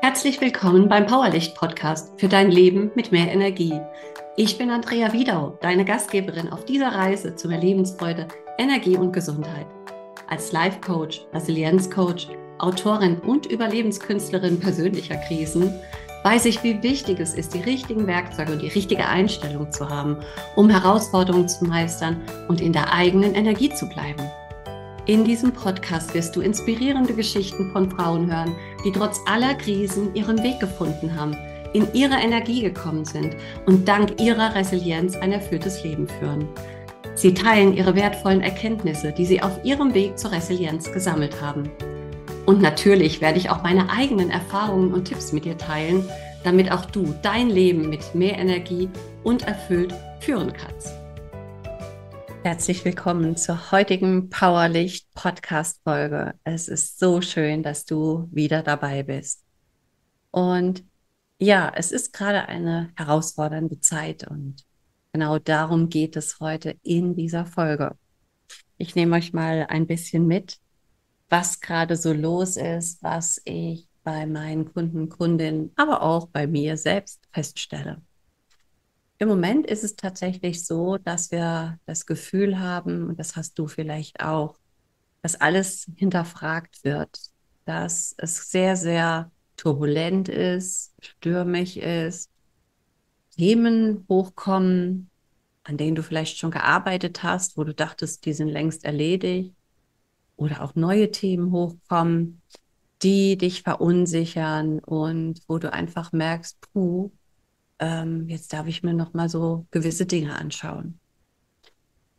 Herzlich willkommen beim Powerlicht Podcast für dein Leben mit mehr Energie. Ich bin Andrea Wiedau, deine Gastgeberin auf dieser Reise zu mehr Lebensfreude, Energie und Gesundheit. Als Life Coach, Resilienz Coach, Autorin und Überlebenskünstlerin persönlicher Krisen weiß ich, wie wichtig es ist, die richtigen Werkzeuge und die richtige Einstellung zu haben, um Herausforderungen zu meistern und in der eigenen Energie zu bleiben. In diesem Podcast wirst du inspirierende Geschichten von Frauen hören, die trotz aller Krisen ihren Weg gefunden haben, in ihre Energie gekommen sind und dank ihrer Resilienz ein erfülltes Leben führen. Sie teilen ihre wertvollen Erkenntnisse, die sie auf ihrem Weg zur Resilienz gesammelt haben. Und natürlich werde ich auch meine eigenen Erfahrungen und Tipps mit dir teilen, damit auch du dein Leben mit mehr Energie und erfüllt führen kannst. Herzlich willkommen zur heutigen Powerlicht Podcast Folge. Es ist so schön, dass du wieder dabei bist. Und ja, es ist gerade eine herausfordernde Zeit und genau darum geht es heute in dieser Folge. Ich nehme euch mal ein bisschen mit, was gerade so los ist, was ich bei meinen Kunden, Kundinnen, aber auch bei mir selbst feststelle. Im Moment ist es tatsächlich so, dass wir das Gefühl haben, und das hast du vielleicht auch, dass alles hinterfragt wird, dass es sehr, sehr turbulent ist, stürmisch ist, Themen hochkommen, an denen du vielleicht schon gearbeitet hast, wo du dachtest, die sind längst erledigt, oder auch neue Themen hochkommen, die dich verunsichern und wo du einfach merkst, puh, ähm, jetzt darf ich mir noch mal so gewisse Dinge anschauen.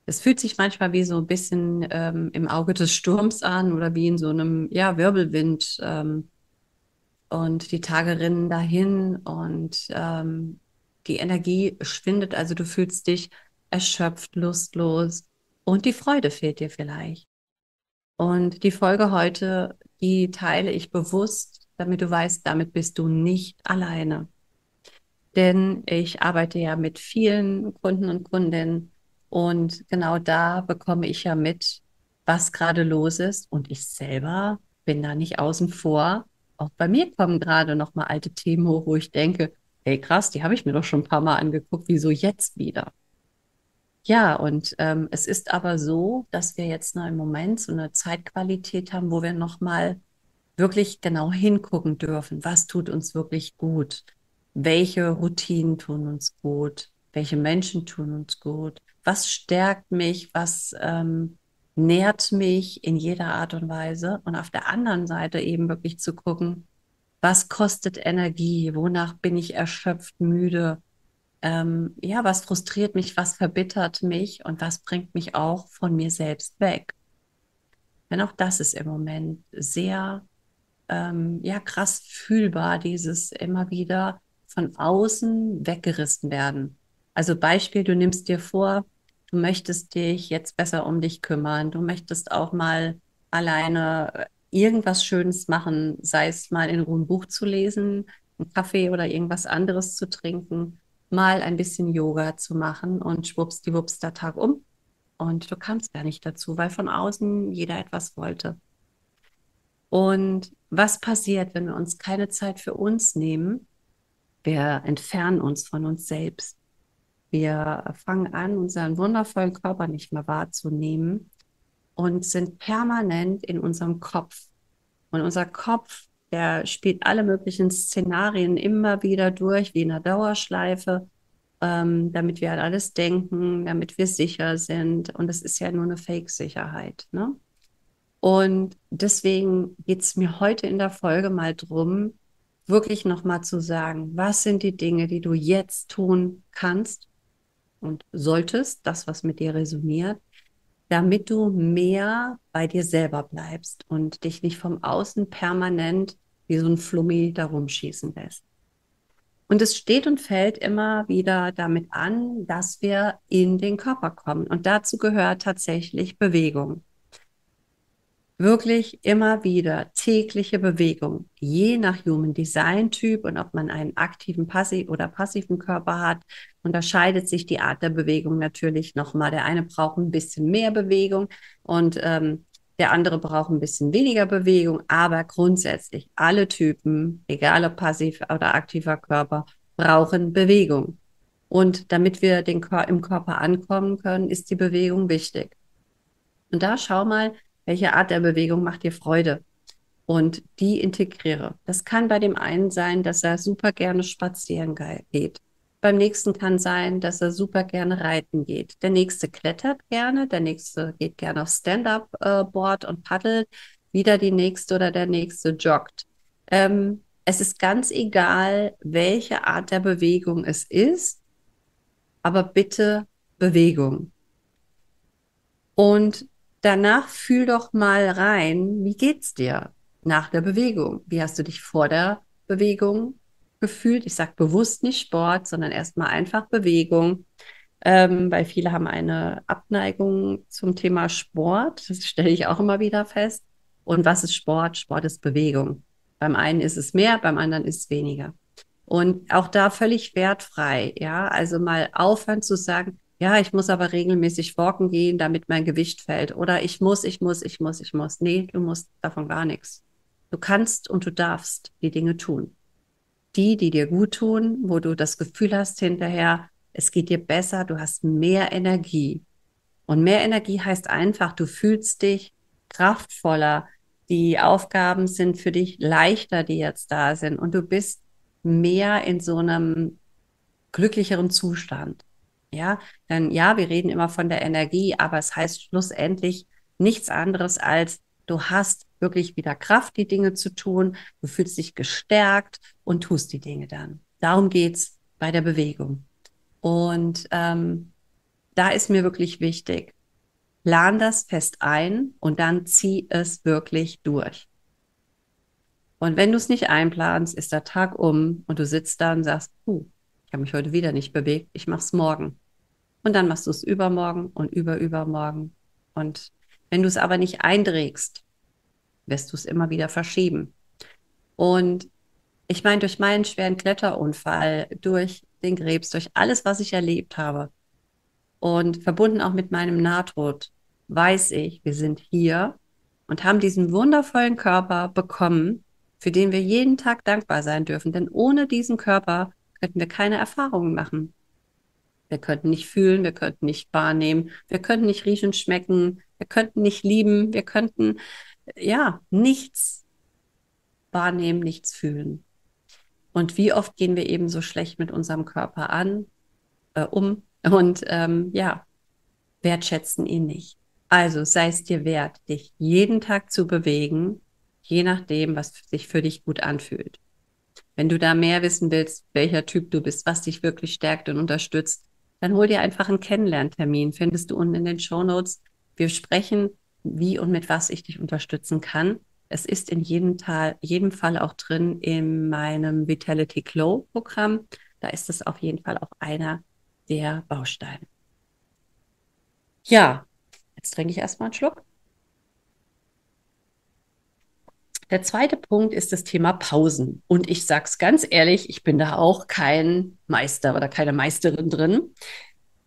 Es fühlt sich manchmal wie so ein bisschen ähm, im Auge des Sturms an oder wie in so einem ja, Wirbelwind. Ähm, und die Tage rinnen dahin und ähm, die Energie schwindet. Also du fühlst dich erschöpft, lustlos und die Freude fehlt dir vielleicht. Und die Folge heute, die teile ich bewusst, damit du weißt, damit bist du nicht alleine denn ich arbeite ja mit vielen Kunden und Kundinnen und genau da bekomme ich ja mit, was gerade los ist und ich selber bin da nicht außen vor. Auch bei mir kommen gerade noch mal alte Themen hoch, wo ich denke, hey krass, die habe ich mir doch schon ein paar Mal angeguckt, wieso jetzt wieder? Ja, und ähm, es ist aber so, dass wir jetzt noch im Moment so eine Zeitqualität haben, wo wir noch mal wirklich genau hingucken dürfen, was tut uns wirklich gut, welche Routinen tun uns gut, welche Menschen tun uns gut, was stärkt mich, was ähm, nährt mich in jeder Art und Weise? Und auf der anderen Seite eben wirklich zu gucken, was kostet Energie, wonach bin ich erschöpft, müde, ähm, ja, was frustriert mich, was verbittert mich? Und was bringt mich auch von mir selbst weg. Denn auch das ist im Moment sehr, ähm, ja, krass fühlbar, dieses immer wieder von außen weggerissen werden. Also Beispiel, du nimmst dir vor, du möchtest dich jetzt besser um dich kümmern, du möchtest auch mal alleine irgendwas Schönes machen, sei es mal in Ruhe ein Buch zu lesen, einen Kaffee oder irgendwas anderes zu trinken, mal ein bisschen Yoga zu machen und schwupps die Wups der Tag um. Und du kamst gar nicht dazu, weil von außen jeder etwas wollte. Und was passiert, wenn wir uns keine Zeit für uns nehmen wir entfernen uns von uns selbst. Wir fangen an, unseren wundervollen Körper nicht mehr wahrzunehmen und sind permanent in unserem Kopf. Und unser Kopf, der spielt alle möglichen Szenarien immer wieder durch, wie in einer Dauerschleife, ähm, damit wir an alles denken, damit wir sicher sind. Und es ist ja nur eine Fake-Sicherheit. Ne? Und deswegen geht es mir heute in der Folge mal drum, wirklich nochmal zu sagen, was sind die Dinge, die du jetzt tun kannst und solltest, das, was mit dir resoniert, damit du mehr bei dir selber bleibst und dich nicht vom Außen permanent wie so ein Flummi darum schießen lässt. Und es steht und fällt immer wieder damit an, dass wir in den Körper kommen. Und dazu gehört tatsächlich Bewegung wirklich immer wieder tägliche Bewegung, je nach Human Design Typ und ob man einen aktiven passiv oder passiven Körper hat, unterscheidet sich die Art der Bewegung natürlich nochmal. Der eine braucht ein bisschen mehr Bewegung und ähm, Der andere braucht ein bisschen weniger Bewegung, aber grundsätzlich alle Typen, egal ob passiv oder aktiver Körper, brauchen Bewegung. Und damit wir den Kör im Körper ankommen können, ist die Bewegung wichtig. Und da schau mal, welche Art der Bewegung macht dir Freude und die integriere. Das kann bei dem einen sein, dass er super gerne spazieren geht. Beim nächsten kann sein, dass er super gerne reiten geht. Der nächste klettert gerne, der nächste geht gerne auf Stand-up-Board und paddelt. Wieder die nächste oder der nächste joggt. Ähm, es ist ganz egal, welche Art der Bewegung es ist aber bitte Bewegung. Und danach fühl doch mal rein, wie geht's dir nach der Bewegung? Wie hast du dich vor der Bewegung gefühlt? Ich sage bewusst nicht Sport, sondern erstmal einfach Bewegung. Ähm, weil viele haben eine Abneigung zum Thema Sport. Das stelle ich auch immer wieder fest. Und was ist Sport? Sport ist Bewegung. Beim einen ist es mehr, beim anderen ist es weniger. Und auch da völlig wertfrei, ja. Also mal aufhören zu sagen, ja, ich muss aber regelmäßig walken gehen, damit mein Gewicht fällt. Oder ich muss, ich muss, ich muss, ich muss. Nee, du musst davon gar nichts. Du kannst und du darfst die Dinge tun. Die, die dir gut tun, wo du das Gefühl hast hinterher, es geht dir besser, du hast mehr Energie. Und mehr Energie heißt einfach, du fühlst dich kraftvoller. Die Aufgaben sind für dich leichter, die jetzt da sind. Und du bist mehr in so einem glücklicheren Zustand. Ja, dann ja, wir reden immer von der Energie, aber es heißt schlussendlich nichts anderes als du hast wirklich wieder Kraft, die Dinge zu tun, du fühlst dich gestärkt und tust die Dinge dann. Darum geht's bei der Bewegung. Und ähm, da ist mir wirklich wichtig, plan das fest ein und dann zieh es wirklich durch. Und wenn du es nicht einplanst, ist der Tag um und du sitzt da und sagst, puh, ich habe mich heute wieder nicht bewegt, ich mache es morgen. Und dann machst du es übermorgen und überübermorgen. Und wenn du es aber nicht einträgst, wirst du es immer wieder verschieben. Und ich meine, durch meinen schweren Kletterunfall, durch den Krebs, durch alles, was ich erlebt habe und verbunden auch mit meinem Nahtod, weiß ich, wir sind hier und haben diesen wundervollen Körper bekommen, für den wir jeden Tag dankbar sein dürfen. Denn ohne diesen Körper könnten wir keine Erfahrungen machen. Wir könnten nicht fühlen, wir könnten nicht wahrnehmen, wir könnten nicht riechen, schmecken, wir könnten nicht lieben, wir könnten ja nichts wahrnehmen, nichts fühlen. Und wie oft gehen wir eben so schlecht mit unserem Körper an, äh, um und ähm, ja, wertschätzen ihn nicht. Also sei es dir wert, dich jeden Tag zu bewegen, je nachdem, was sich für dich gut anfühlt. Wenn du da mehr wissen willst, welcher Typ du bist, was dich wirklich stärkt und unterstützt, dann hol dir einfach einen Kennenlerntermin. Findest du unten in den Show Notes. Wir sprechen, wie und mit was ich dich unterstützen kann. Es ist in jedem, Teil, jedem Fall auch drin in meinem Vitality Glow Programm. Da ist es auf jeden Fall auch einer der Bausteine. Ja, jetzt trinke ich erstmal einen Schluck. Der zweite Punkt ist das Thema Pausen. Und ich sage es ganz ehrlich, ich bin da auch kein Meister oder keine Meisterin drin.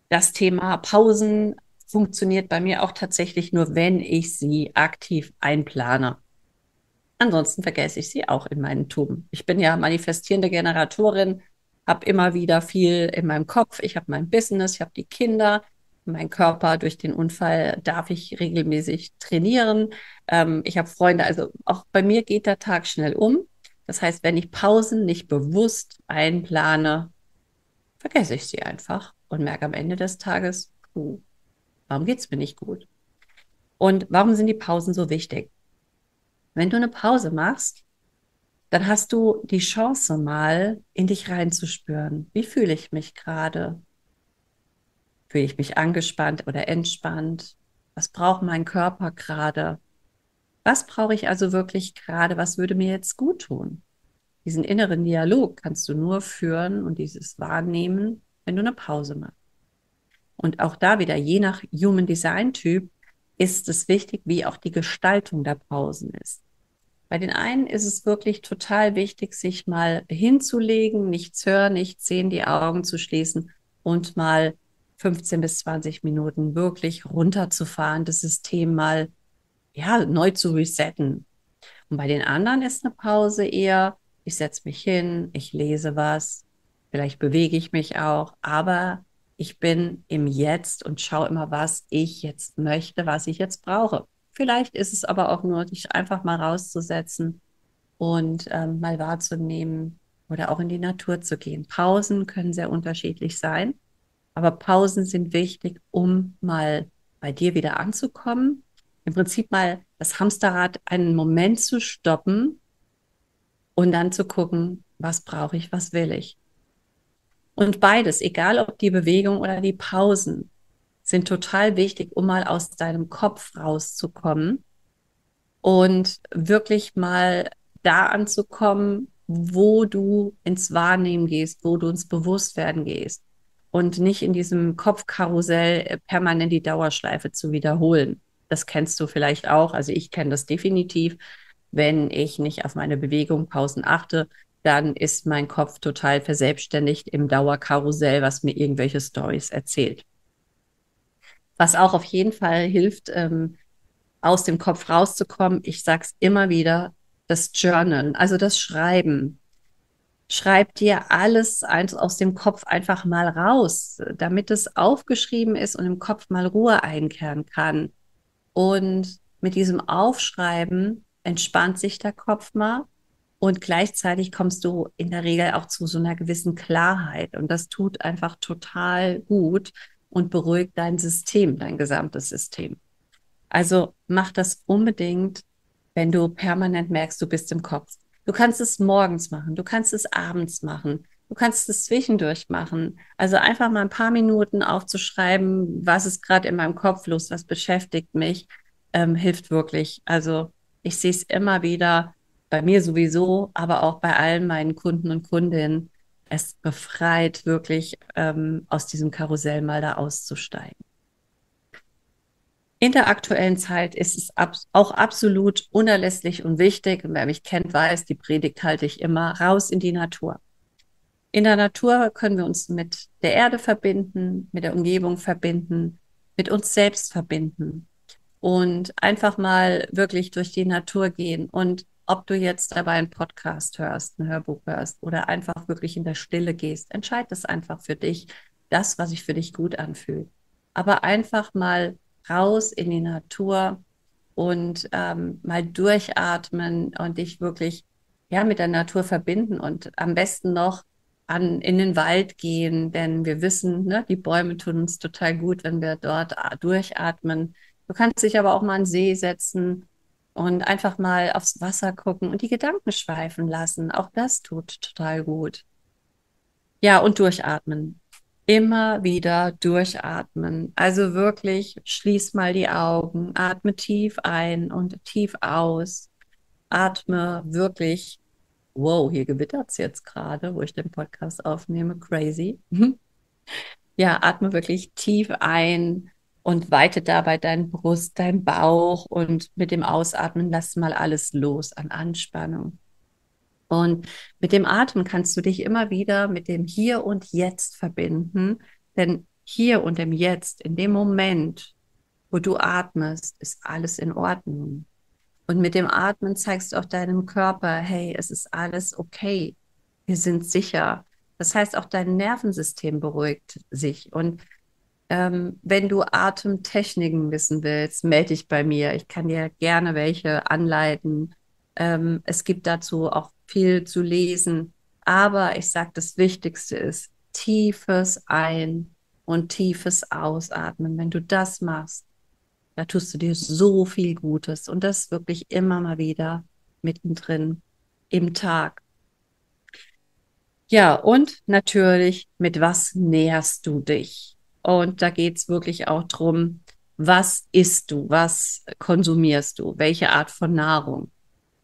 Das Thema Pausen funktioniert bei mir auch tatsächlich nur, wenn ich sie aktiv einplane. Ansonsten vergesse ich sie auch in meinen Tun. Ich bin ja manifestierende Generatorin, habe immer wieder viel in meinem Kopf. Ich habe mein Business, ich habe die Kinder, mein Körper durch den Unfall darf ich regelmäßig trainieren. Ähm, ich habe Freunde, also auch bei mir geht der Tag schnell um. Das heißt, wenn ich Pausen nicht bewusst einplane, vergesse ich sie einfach und merke am Ende des Tages, puh, warum geht's mir nicht gut? Und warum sind die Pausen so wichtig? Wenn du eine Pause machst, dann hast du die Chance mal in dich reinzuspüren. Wie fühle ich mich gerade? Fühle ich mich angespannt oder entspannt? Was braucht mein Körper gerade? Was brauche ich also wirklich gerade? Was würde mir jetzt gut tun? Diesen inneren Dialog kannst du nur führen und dieses Wahrnehmen, wenn du eine Pause machst. Und auch da wieder, je nach Human Design Typ, ist es wichtig, wie auch die Gestaltung der Pausen ist. Bei den einen ist es wirklich total wichtig, sich mal hinzulegen, nichts hören, nichts sehen, die Augen zu schließen und mal 15 bis 20 Minuten wirklich runterzufahren, das System mal ja, neu zu resetten. Und bei den anderen ist eine Pause eher, ich setze mich hin, ich lese was, vielleicht bewege ich mich auch, aber ich bin im Jetzt und schaue immer, was ich jetzt möchte, was ich jetzt brauche. Vielleicht ist es aber auch nur, dich einfach mal rauszusetzen und ähm, mal wahrzunehmen oder auch in die Natur zu gehen. Pausen können sehr unterschiedlich sein, aber Pausen sind wichtig, um mal bei dir wieder anzukommen. Im Prinzip mal das Hamsterrad einen Moment zu stoppen und dann zu gucken, was brauche ich, was will ich. Und beides, egal ob die Bewegung oder die Pausen, sind total wichtig, um mal aus deinem Kopf rauszukommen und wirklich mal da anzukommen, wo du ins Wahrnehmen gehst, wo du ins Bewusstwerden gehst und nicht in diesem Kopfkarussell permanent die Dauerschleife zu wiederholen. Das kennst du vielleicht auch. Also ich kenne das definitiv. Wenn ich nicht auf meine Bewegung, Pausen achte, dann ist mein Kopf total verselbstständigt im Dauerkarussell, was mir irgendwelche Stories erzählt. Was auch auf jeden Fall hilft, ähm, aus dem Kopf rauszukommen, ich sage es immer wieder, das Journal, also das Schreiben. Schreib dir alles aus dem Kopf einfach mal raus, damit es aufgeschrieben ist und im Kopf mal Ruhe einkehren kann. Und mit diesem Aufschreiben entspannt sich der Kopf mal und gleichzeitig kommst du in der Regel auch zu so einer gewissen Klarheit. Und das tut einfach total gut und beruhigt dein System, dein gesamtes System. Also mach das unbedingt, wenn du permanent merkst, du bist im Kopf. Du kannst es morgens machen, du kannst es abends machen, du kannst es zwischendurch machen. Also einfach mal ein paar Minuten aufzuschreiben, was ist gerade in meinem Kopf los, was beschäftigt mich, ähm, hilft wirklich. Also ich sehe es immer wieder, bei mir sowieso, aber auch bei allen meinen Kunden und Kundinnen. Es befreit wirklich ähm, aus diesem Karussell mal da auszusteigen. In der aktuellen Zeit ist es ab auch absolut unerlässlich und wichtig, und wer mich kennt, weiß, die Predigt halte ich immer, raus in die Natur. In der Natur können wir uns mit der Erde verbinden, mit der Umgebung verbinden, mit uns selbst verbinden und einfach mal wirklich durch die Natur gehen und ob du jetzt dabei einen Podcast hörst, ein Hörbuch hörst oder einfach wirklich in der Stille gehst, entscheid das einfach für dich, das, was sich für dich gut anfühlt. Aber einfach mal raus in die Natur und ähm, mal durchatmen und dich wirklich ja mit der Natur verbinden und am besten noch an in den Wald gehen, denn wir wissen, ne, die Bäume tun uns total gut, wenn wir dort äh, durchatmen. Du kannst dich aber auch mal an den See setzen und einfach mal aufs Wasser gucken und die Gedanken schweifen lassen. Auch das tut total gut. Ja, und durchatmen. Immer wieder durchatmen. Also wirklich, schließ mal die Augen, atme tief ein und tief aus. Atme wirklich. Wow, hier gewittert es jetzt gerade, wo ich den Podcast aufnehme. Crazy. ja, atme wirklich tief ein und weite dabei dein Brust, dein Bauch und mit dem Ausatmen lass mal alles los an Anspannung. Und mit dem Atem kannst du dich immer wieder mit dem Hier und Jetzt verbinden, denn hier und im Jetzt, in dem Moment, wo du atmest, ist alles in Ordnung. Und mit dem Atmen zeigst du auch deinem Körper, hey, es ist alles okay. Wir sind sicher. Das heißt, auch dein Nervensystem beruhigt sich. Und ähm, wenn du Atemtechniken wissen willst, melde dich bei mir. Ich kann dir gerne welche anleiten. Ähm, es gibt dazu auch viel zu lesen. Aber ich sage, das Wichtigste ist tiefes Ein- und tiefes Ausatmen. Wenn du das machst, da tust du dir so viel Gutes. Und das wirklich immer mal wieder mittendrin im Tag. Ja, und natürlich, mit was näherst du dich? Und da geht es wirklich auch darum, was isst du, was konsumierst du, welche Art von Nahrung.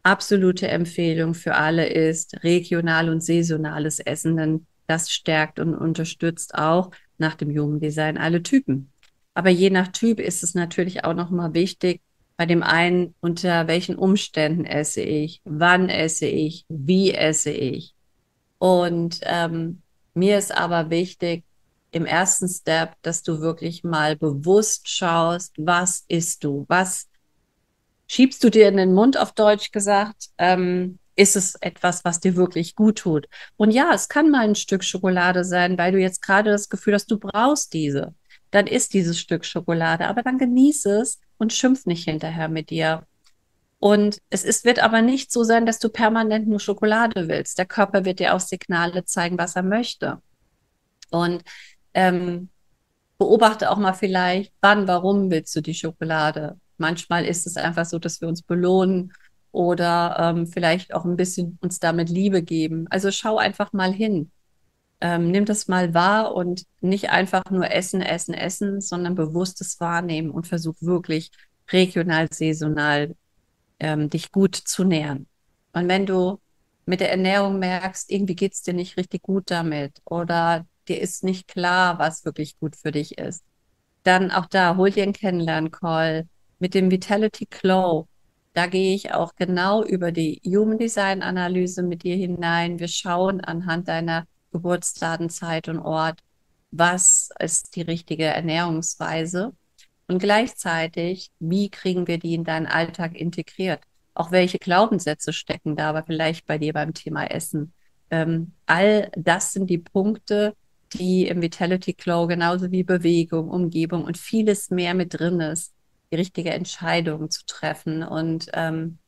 Absolute Empfehlung für alle ist regional und saisonales Essen, denn das stärkt und unterstützt auch nach dem Human Design alle Typen. Aber je nach Typ ist es natürlich auch nochmal wichtig, bei dem einen, unter welchen Umständen esse ich, wann esse ich, wie esse ich. Und ähm, mir ist aber wichtig, im ersten Step, dass du wirklich mal bewusst schaust, was isst du, was schiebst du dir in den Mund, auf Deutsch gesagt, ähm, ist es etwas, was dir wirklich gut tut. Und ja, es kann mal ein Stück Schokolade sein, weil du jetzt gerade das Gefühl hast, du brauchst diese. Dann isst dieses Stück Schokolade, aber dann genieße es und schimpf nicht hinterher mit dir. Und es ist, wird aber nicht so sein, dass du permanent nur Schokolade willst. Der Körper wird dir auch Signale zeigen, was er möchte. Und ähm, beobachte auch mal vielleicht, wann, warum willst du die Schokolade? Manchmal ist es einfach so, dass wir uns belohnen oder ähm, vielleicht auch ein bisschen uns damit Liebe geben. Also schau einfach mal hin. Ähm, nimm das mal wahr und nicht einfach nur essen, essen, essen, sondern bewusstes Wahrnehmen und versuch wirklich regional, saisonal ähm, dich gut zu nähern. Und wenn du mit der Ernährung merkst, irgendwie geht es dir nicht richtig gut damit oder dir ist nicht klar, was wirklich gut für dich ist, dann auch da, hol dir einen Kennenlern-Call mit dem Vitality Glow da gehe ich auch genau über die Human Design Analyse mit dir hinein. Wir schauen anhand deiner Geburtsdaten, Zeit und Ort, was ist die richtige Ernährungsweise und gleichzeitig, wie kriegen wir die in deinen Alltag integriert? Auch welche Glaubenssätze stecken da aber vielleicht bei dir beim Thema Essen? Ähm, all das sind die Punkte, die im Vitality Glow genauso wie Bewegung, Umgebung und vieles mehr mit drin ist die richtige Entscheidung zu treffen. Und ähm,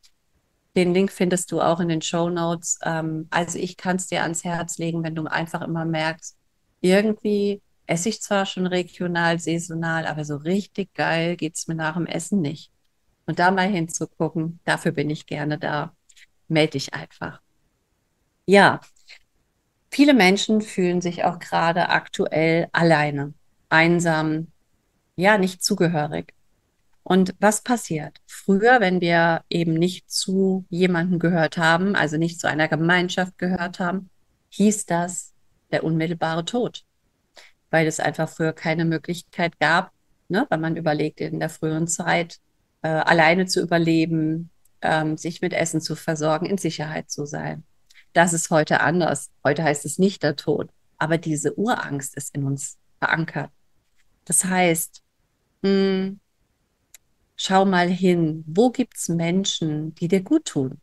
den Link findest du auch in den Show Notes. Ähm, also ich kann es dir ans Herz legen, wenn du einfach immer merkst, irgendwie esse ich zwar schon regional, saisonal, aber so richtig geil geht es mir nach dem Essen nicht. Und da mal hinzugucken, dafür bin ich gerne da. Melde dich einfach. Ja, viele Menschen fühlen sich auch gerade aktuell alleine, einsam, ja, nicht zugehörig. Und was passiert? Früher, wenn wir eben nicht zu jemandem gehört haben, also nicht zu einer Gemeinschaft gehört haben, hieß das der unmittelbare Tod, weil es einfach früher keine Möglichkeit gab, ne, wenn man überlegt, in der früheren Zeit äh, alleine zu überleben, ähm, sich mit Essen zu versorgen, in Sicherheit zu sein. Das ist heute anders. Heute heißt es nicht der Tod, aber diese Urangst ist in uns verankert. Das heißt, mh, hm, schau mal hin, wo gibt es Menschen, die dir gut tun,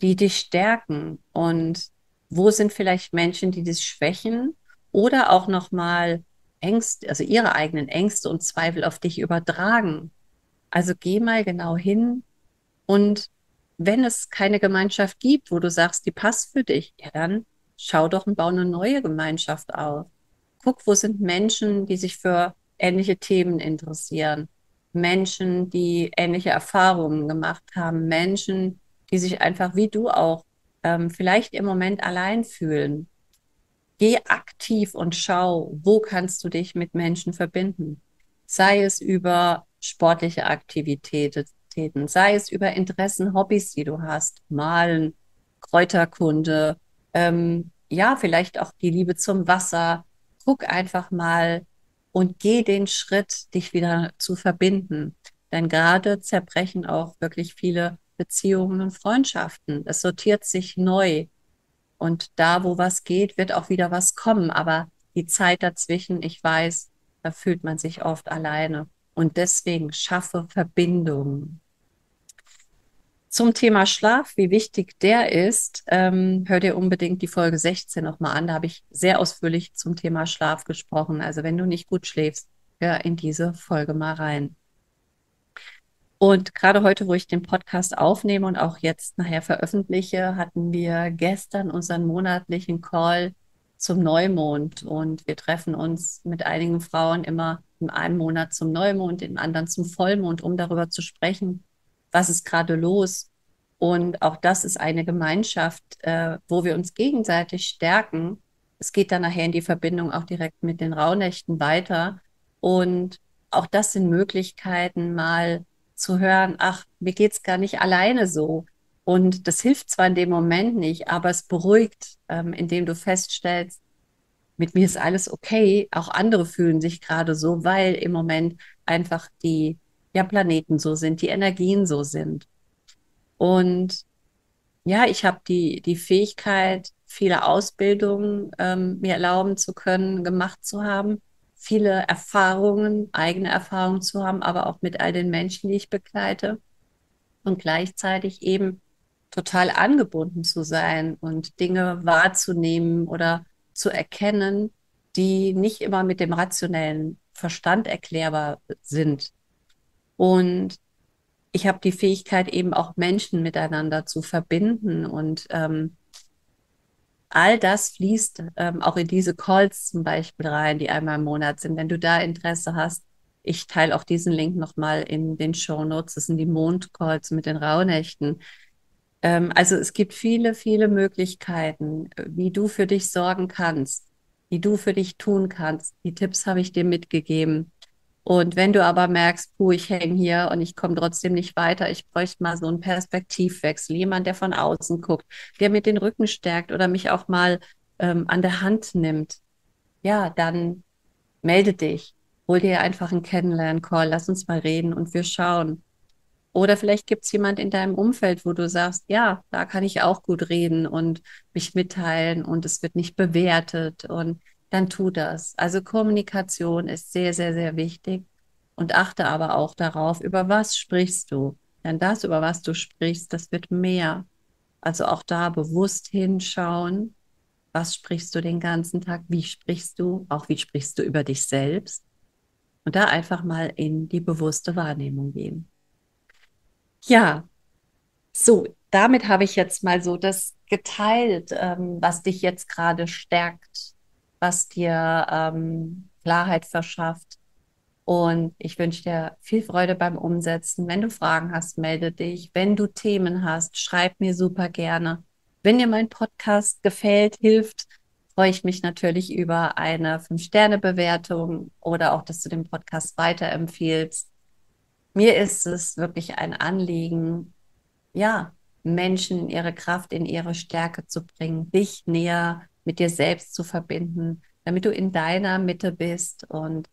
die dich stärken und wo sind vielleicht Menschen, die dich schwächen oder auch nochmal Ängste, also ihre eigenen Ängste und Zweifel auf dich übertragen. Also geh mal genau hin und wenn es keine Gemeinschaft gibt, wo du sagst, die passt für dich, ja dann schau doch und bau eine neue Gemeinschaft auf. Guck, wo sind Menschen, die sich für ähnliche Themen interessieren. Menschen, die ähnliche Erfahrungen gemacht haben, Menschen, die sich einfach wie du auch ähm, vielleicht im Moment allein fühlen. Geh aktiv und schau, wo kannst du dich mit Menschen verbinden. Sei es über sportliche Aktivitäten, sei es über Interessen, Hobbys, die du hast, Malen, Kräuterkunde, ähm, ja, vielleicht auch die Liebe zum Wasser. Guck einfach mal, und geh den Schritt, dich wieder zu verbinden. Denn gerade zerbrechen auch wirklich viele Beziehungen und Freundschaften. Es sortiert sich neu. Und da, wo was geht, wird auch wieder was kommen. Aber die Zeit dazwischen, ich weiß, da fühlt man sich oft alleine. Und deswegen schaffe Verbindungen. Zum Thema Schlaf, wie wichtig der ist, ähm, hör dir unbedingt die Folge 16 nochmal an. Da habe ich sehr ausführlich zum Thema Schlaf gesprochen. Also wenn du nicht gut schläfst, hör in diese Folge mal rein. Und gerade heute, wo ich den Podcast aufnehme und auch jetzt nachher veröffentliche, hatten wir gestern unseren monatlichen Call zum Neumond. Und wir treffen uns mit einigen Frauen immer in einem Monat zum Neumond, im anderen zum Vollmond, um darüber zu sprechen, was ist gerade los. Und auch das ist eine Gemeinschaft, äh, wo wir uns gegenseitig stärken. Es geht dann nachher in die Verbindung auch direkt mit den Rauhnächten weiter. Und auch das sind Möglichkeiten, mal zu hören, ach, mir geht es gar nicht alleine so. Und das hilft zwar in dem Moment nicht, aber es beruhigt, ähm, indem du feststellst, mit mir ist alles okay. Auch andere fühlen sich gerade so, weil im Moment einfach die ja, Planeten so sind, die Energien so sind. Und ja, ich habe die, die Fähigkeit, viele Ausbildungen ähm, mir erlauben zu können, gemacht zu haben. viele Erfahrungen, eigene Erfahrungen zu haben, aber auch mit all den Menschen, die ich begleite und gleichzeitig eben total angebunden zu sein und Dinge wahrzunehmen oder zu erkennen, die nicht immer mit dem rationellen Verstand erklärbar sind. Und ich habe die Fähigkeit, eben auch Menschen miteinander zu verbinden und ähm, all das fließt ähm, auch in diese Calls zum Beispiel rein, die einmal im Monat sind. Wenn du da Interesse hast, ich teile auch diesen Link nochmal in den Show Notes. Das sind die Mondcalls mit den Rauhnächten. Ähm, also es gibt viele, viele Möglichkeiten, wie du für dich sorgen kannst, wie du für dich tun kannst. Die Tipps habe ich dir mitgegeben. Und wenn du aber merkst, puh, ich hänge hier und ich komme trotzdem nicht weiter, ich bräuchte mal so einen Perspektivwechsel, jemand, der von außen guckt, der mir den Rücken stärkt oder mich auch mal ähm, an der Hand nimmt, ja, dann melde dich, hol dir einfach einen Kennenlern-Call, lass uns mal reden und wir schauen. Oder vielleicht gibt es jemand in deinem Umfeld, wo du sagst, ja, da kann ich auch gut reden und mich mitteilen und es wird nicht bewertet. Und dann tu das. Also Kommunikation ist sehr, sehr, sehr wichtig und achte aber auch darauf, über was sprichst du. Denn das, über was du sprichst, das wird mehr. Also auch da bewusst hinschauen, was sprichst du den ganzen Tag, wie sprichst du, auch wie sprichst du über dich selbst. Und da einfach mal in die bewusste Wahrnehmung gehen. Ja, so, damit habe ich jetzt mal so das geteilt, ähm, was dich jetzt gerade stärkt, was dir ähm, Klarheit verschafft. Und ich wünsche dir viel Freude beim Umsetzen. Wenn du Fragen hast, melde dich. Wenn du Themen hast, schreib mir super gerne. Wenn dir mein Podcast gefällt, hilft, freue ich mich natürlich über eine 5-Sterne-Bewertung oder auch, dass du den Podcast weiterempfiehlst. Mir ist es wirklich ein Anliegen, ja, Menschen in ihre Kraft, in ihre Stärke zu bringen, dich näher mit dir selbst zu verbinden, damit du in deiner Mitte bist und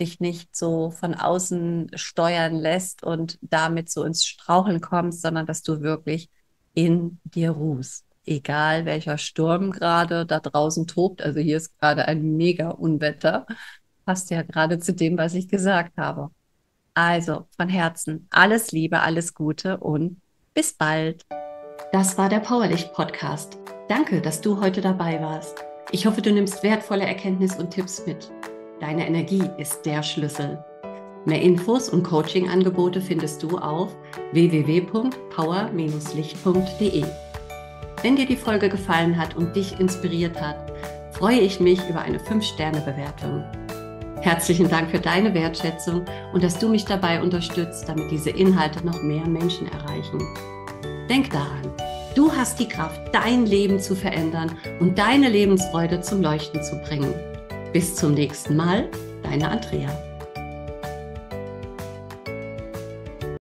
dich nicht so von außen steuern lässt und damit so ins Straucheln kommst, sondern dass du wirklich in dir ruhst. Egal welcher Sturm gerade da draußen tobt, also hier ist gerade ein mega Unwetter, passt ja gerade zu dem, was ich gesagt habe. Also von Herzen alles Liebe, alles Gute und bis bald. Das war der Powerlicht Podcast. Danke, dass du heute dabei warst. Ich hoffe, du nimmst wertvolle Erkenntnisse und Tipps mit. Deine Energie ist der Schlüssel. Mehr Infos und Coaching-Angebote findest du auf www.power-licht.de. Wenn dir die Folge gefallen hat und dich inspiriert hat, freue ich mich über eine 5-Sterne-Bewertung. Herzlichen Dank für deine Wertschätzung und dass du mich dabei unterstützt, damit diese Inhalte noch mehr Menschen erreichen. Denk daran, Du hast die Kraft, dein Leben zu verändern und deine Lebensfreude zum Leuchten zu bringen. Bis zum nächsten Mal, deine Andrea.